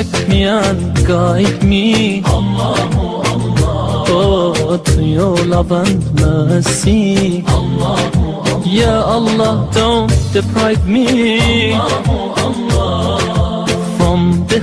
Etmeyen me and guide me. Oh, to your love and mercy. Ya Allah, don't deprive me from the